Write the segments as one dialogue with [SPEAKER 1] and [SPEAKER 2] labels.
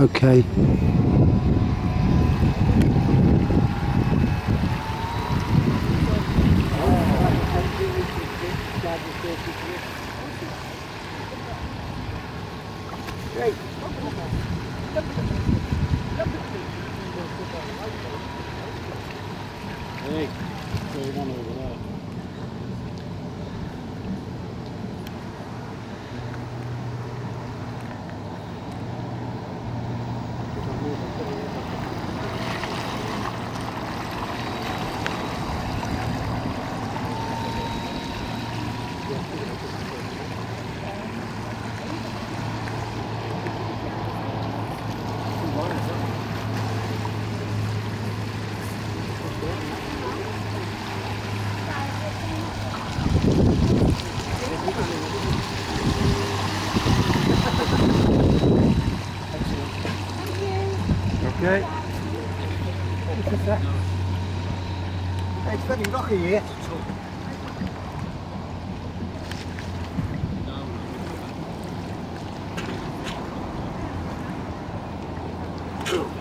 [SPEAKER 1] Okay.
[SPEAKER 2] Hey.
[SPEAKER 1] Good.
[SPEAKER 3] Hey, it's getting rocky here.
[SPEAKER 2] Ooh.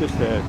[SPEAKER 2] just a